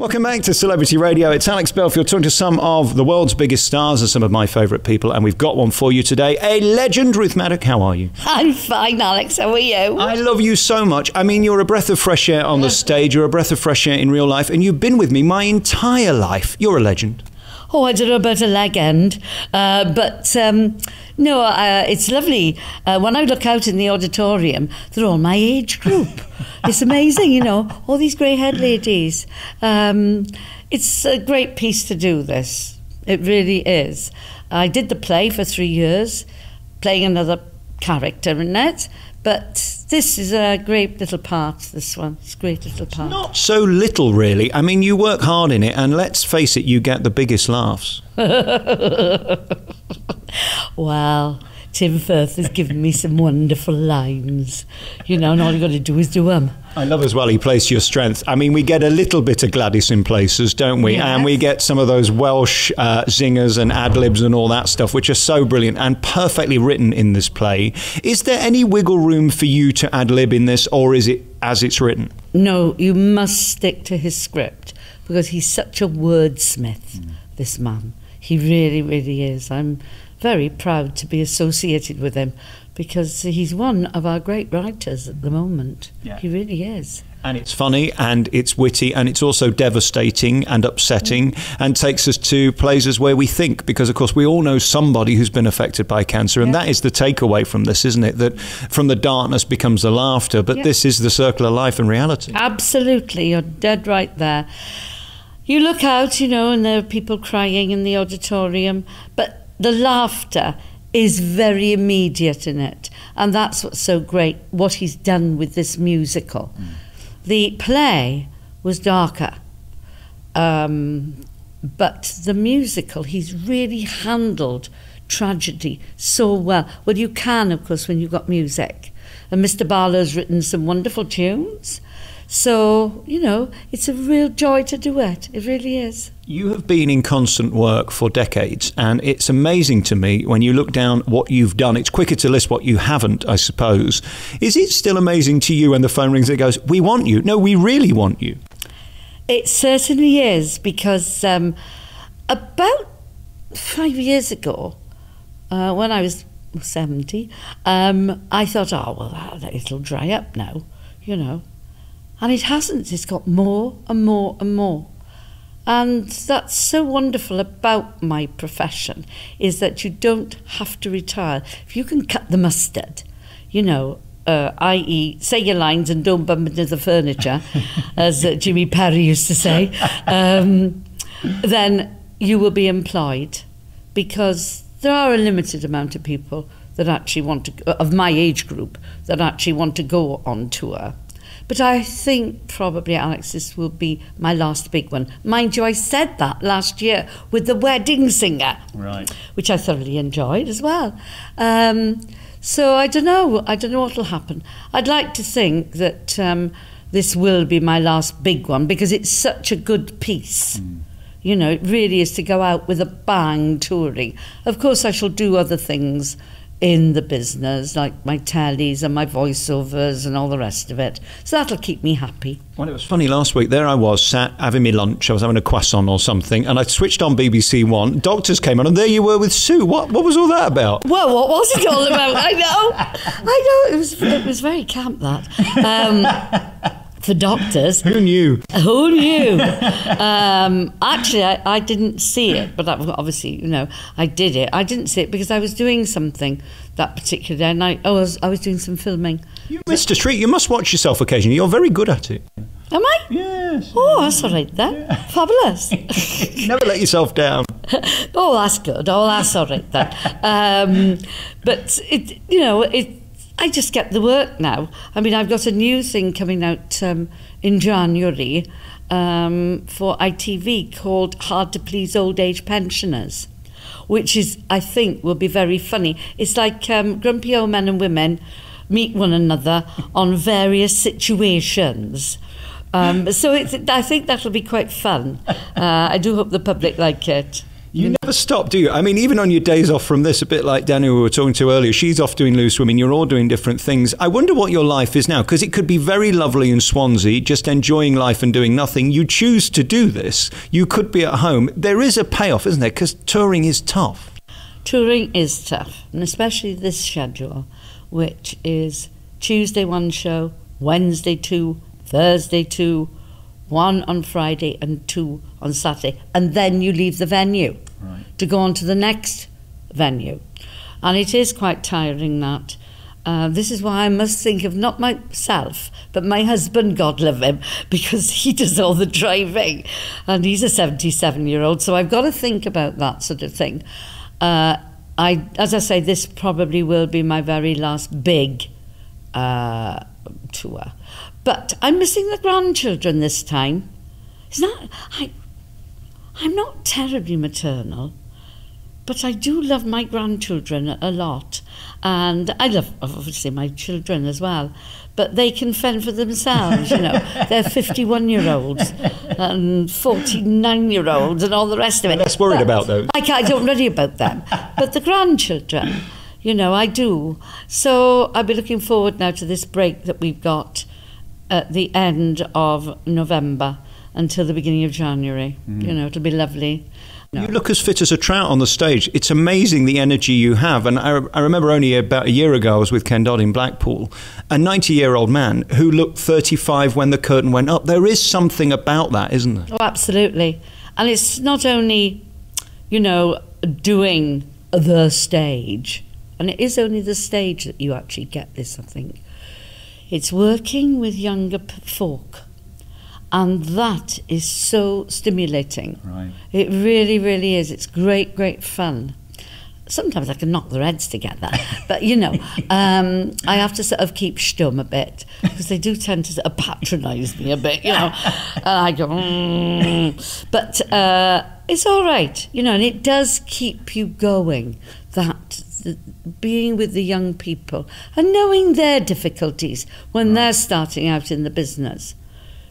Welcome back to Celebrity Radio. It's Alex Belfield talking to some of the world's biggest stars and some of my favourite people, and we've got one for you today. A legend, Ruth Madoc. How are you? I'm fine, Alex. How are you? I love you so much. I mean, you're a breath of fresh air on the stage, you're a breath of fresh air in real life, and you've been with me my entire life. You're a legend. Oh, I don't know about a leg end, uh, but um, no, uh, it's lovely. Uh, when I look out in the auditorium, they're all my age group. it's amazing, you know, all these grey haired ladies. Um, it's a great piece to do this. It really is. I did the play for three years, playing another character in it. But this is a great little part, this one. It's a great little part. Not so little, really. I mean, you work hard in it, and let's face it, you get the biggest laughs. Well, Tim Firth has given me some wonderful lines, you know, and all you've got to do is do them. I love as well he plays to your strength. I mean, we get a little bit of Gladys in places, don't we? Yes. And we get some of those Welsh uh, zingers and ad libs and all that stuff, which are so brilliant and perfectly written in this play. Is there any wiggle room for you to ad lib in this, or is it as it's written? No, you must stick to his script because he's such a wordsmith, this man. He really, really is. I'm very proud to be associated with him because he's one of our great writers at the moment. Yeah. He really is. And it's funny and it's witty and it's also devastating and upsetting mm. and takes us to places where we think because of course we all know somebody who's been affected by cancer and Yeah. that is the takeaway from this isn't it that from the darkness becomes the laughter but Yeah. this is the circle of life and reality Absolutely, you're dead right there. You look out, you know, and there are people crying in the auditorium, but the laughter is very immediate in it. And that's what's so great, what he's done with this musical. The play was darker, um, but the musical, he's really handled tragedy so well. Well, you can, of course, when you've got music. And Mr. Barlow's written some wonderful tunes. So, you know, it's a real joy to do it. It really is. You have been in constant work for decades, and it's amazing to me when you look down what you've done. It's quicker to list what you haven't, I suppose. Is it still amazing to you when the phone rings and it goes, We want you? No, we really want you. It certainly is because um, about five years ago, uh, when I was 70, um, I thought, oh, well, it'll dry up now, you know. And it hasn't. It's got more and more and more. And that's so wonderful about my profession is that you don't have to retire. If you can cut the mustard, you know, uh, i.e., say your lines and don't bump into the furniture, as uh, Jimmy Perry used to say, um, then you will be employed because there are a limited amount of people that actually want to, of my age group, that actually want to go on tour. But I think probably, Alex, this will be my last big one. Mind you, I said that last year with the wedding singer Right. which I thoroughly enjoyed as well. Um, so I don't know. I don't know what will happen. I'd like to think that um, this will be my last big one because it's such a good piece. You know, it really is to go out with a bang touring. Of course, I shall do other things in the business, like my tallies and my voiceovers and all the rest of it. So that'll keep me happy. Well, it was funny last week. There I was, sat having me lunch. I was having a croissant or something, and I switched on BBC One. Doctors came on, and there you were with Sue. What? What was all that about? Well, what was it all about? I know, I know. It was it was very camp that. Um, for doctors, Who knew? who knew? Um, actually, I, I didn't see it, but that, obviously, you know, I did it. I didn't see it because I was doing something that particular day, and I, I was I was doing some filming. You missed a treat. You must watch yourself occasionally. You're very good at it. Am I? Yes. Oh, that's all right then. Fabulous. Never let yourself down. Oh, that's good. Oh, that's all right then. Um, but it, you know, it. I just get the work now. I mean, I've got a new thing coming out um, in January um, for ITV called "Hard to Please Old Age Pensioners," which is, I think, will be very funny. It's like um, grumpy old men and women meet one another on various situations. Um, so I think that'll be quite fun. Uh, I do hope the public like it. You never stop, do you? I mean, even on your days off from this, a bit like Danny, we were talking to earlier, she's off doing Loose Women, you're all doing different things. I wonder what your life is now, because it could be very lovely in Swansea, just enjoying life and doing nothing. You choose to do this. You could be at home. There is a payoff, isn't there? Because touring is tough. Touring is tough, and especially this schedule, which is Tuesday one show, Wednesday two, Thursday two, one on Friday and two on Saturday, and then you leave the venue Right. to go on to the next venue. And it is quite tiring that. Uh, this is why I must think of not myself, but my husband, God love him, because he does all the driving. And he's a 77 year old, so I've got to think about that sort of thing. Uh, I, as I say, this probably will be my very last big uh, tour. But I'm missing the grandchildren this time. It's not. I. I'm not terribly maternal, but I do love my grandchildren a lot, and I love obviously my children as well. But they can fend for themselves, you know. They're 51 year olds and 49 year olds and all the rest of it. Less worried But about those. I, I don't worry about them. But the grandchildren, you know, I do. So I'll be looking forward now to this break that we've got at the end of November until the beginning of January. Mm-hmm. You know, it'll be lovely. No. You look as fit as a trout on the stage. It's amazing the energy you have. And I, I remember only about a year ago, I was with Ken Dodd in Blackpool, a 90 year old man who looked 35 when the curtain went up. There is something about that, isn't there? Oh, absolutely. And it's not only, you know, doing the stage, and it is only the stage that you actually get this, I think. It's working with younger folk. And that is so stimulating. Right. It really, really is. It's great, great fun. Sometimes I can knock their heads together, but you know, um, I have to sort of keep stum a bit because they do tend to sort of patronise me a bit, you know. And I go, mm. but uh, it's all right, you know, and it does keep you going. That the, being with the young people and knowing their difficulties when they're starting out in the business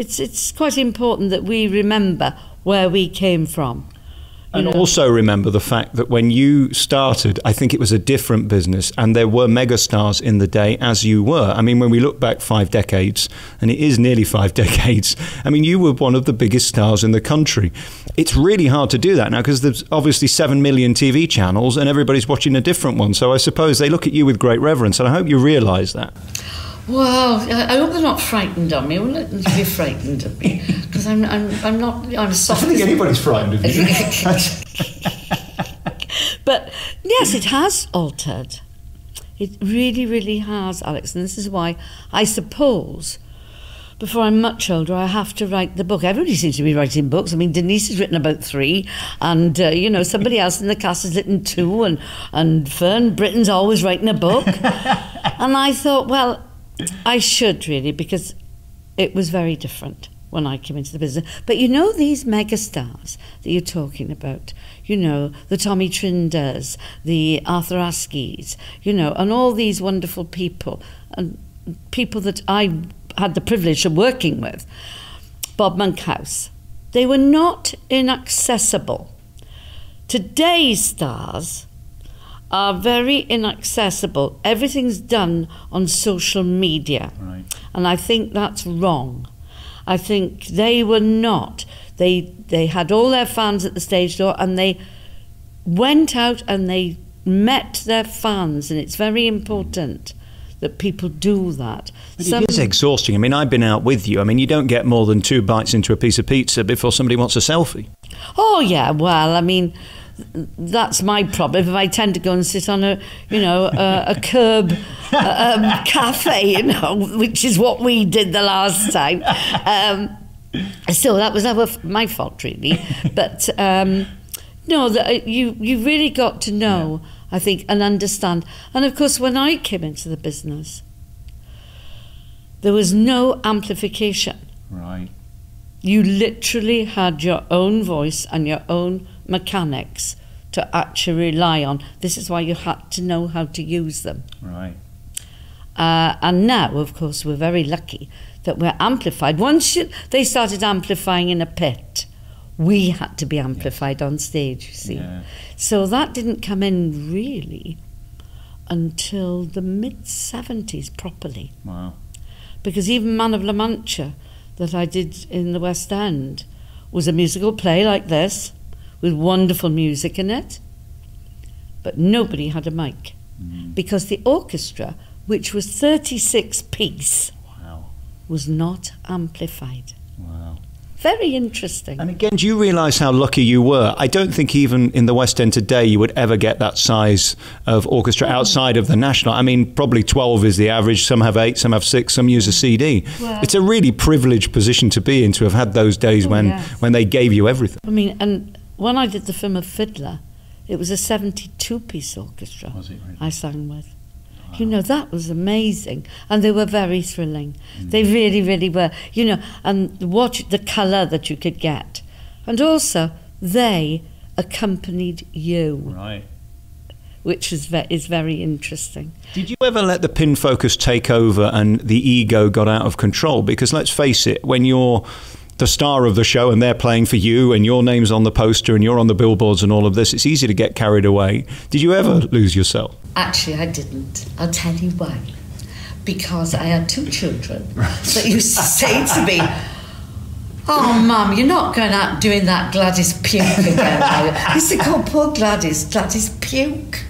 it's it's quite important that we remember where we came from. And also remember the fact that when you started, I think it was a different business, and there were megastars in the day as you were. I mean, when we look back five decades, and it is nearly five decades, I mean, you were one of the biggest stars in the country. It's really hard to do that now because there's obviously seven million TV channels, and everybody's watching a different one. So I suppose they look at you with great reverence, and I hope you realise that. Well, I I hope they're not frightened of me. I wouldn't let them be frightened of me because I'm, I'm, I'm not. I'm soft. as- frightened of But yes, it has altered. It really, really has, Alex. And this is why I suppose before I'm much older, I have to write the book. Everybody seems to be writing books. I mean, Denise has written about three, and uh, you know somebody else in the cast has written two, and and Fern Britton's always writing a book. and I thought, well, I should really because it was very different when I came into the business. But you know these megastars that you're talking about, you know, the Tommy Trinders, the Arthur Askeys, you know, and all these wonderful people and people that I had the privilege of working with, Bob Monkhouse, they were not inaccessible. Today's stars are very inaccessible. Everything's done on social media. Right. And I think that's wrong. I think they were not. They they had all their fans at the stage door and they went out and they met their fans and it's very important that people do that. But it is exhausting. I mean, I've been out with you. I mean, you don't get more than two bites into a piece of pizza before somebody wants a selfie. Oh yeah, well, I mean, that's my problem. If I tend to go and sit on a, you know, a, a curb uh, um, cafe, you know, which is what we did the last time. Um, so that was our, my fault, really. But um, no, that you you really got to know, I think, and understand. And of course, when I came into the business, there was no amplification Right. you literally had your own voice and your own mechanics to actually rely on. This is why you had to know how to use them. Right. Uh, and now, of course, we're very lucky that we're amplified. Once you, they started amplifying in a pit, we had to be amplified on stage, you see. Yeah. So that didn't come in really until the mid 70s properly. Wow. Because even Man of La Mancha, that I did in the West End, was a musical play like this, with wonderful music in it. But nobody had a mic. Mm. Because the orchestra, which was 36 piece, Wow. was not amplified. Wow. Very interesting. And again, do you realise how lucky you were? I don't think even in the West End today you would ever get that size of orchestra mm. outside of the National. I mean, probably 12 is the average. Some have eight, some have six, some use a CD. Well- it's a really privileged position to be in to have had those days Oh, when, yes. when they gave you everything. I mean, and when I did the film of Fiddler, it was a 72 piece orchestra Was it really? I sang with. You know, that was amazing. And they were very thrilling. Mm. They really, really were. You know, and watch the colour that you could get. And also, they accompanied you, Right. which is, ve- is very interesting. Did you ever let the pin focus take over and the ego got out of control? Because let's face it, when you're the star of the show and they're playing for you and your name's on the poster and you're on the billboards and all of this, it's easy to get carried away. Did you ever lose yourself? Actually, I didn't. I'll tell you why. Because I had two children that used to say to me, Oh, Mum, you're not going out doing that Gladys puke again. are you?" I used to call poor Gladys Gladys puke.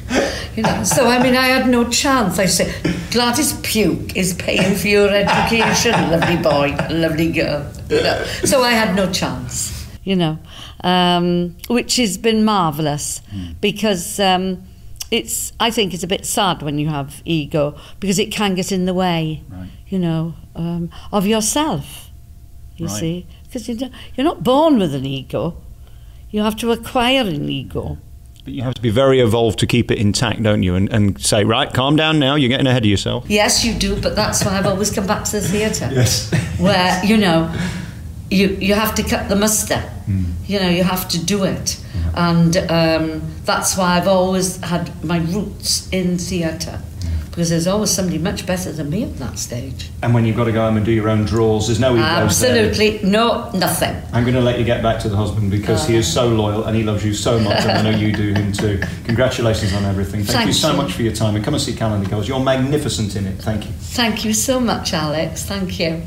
You know, so I mean, I had no chance. I said, Gladys puke is paying for your education, lovely boy, lovely girl. You know, so I had no chance. you know, um, which has been marvellous because um, it's, I think it's a bit sad when you have ego because it can get in the way, Right. you know, um, of yourself, you Right. see. Because you you're not born with an ego, you have to acquire an ego. But you have to be very evolved to keep it intact, don't you? And, and say, right, calm down now, you're getting ahead of yourself. Yes, you do, but that's why I've always come back to the theatre. Yes. where you know you you have to cut the muster you know you have to do it and um, that's why I've always had my roots in theatre because there's always somebody much better than me on that stage And when you've got to go home and do your own draws, there's no ah, there. absolutely no nothing I'm going to let you get back to the husband because he is ah. so loyal and he loves you so much, and I know you do him too. Congratulations on everything. Thank, Thank you so you. much for your time and come and see Calendar Girls. You're magnificent in it. Thank you. thank you so much Alex thank you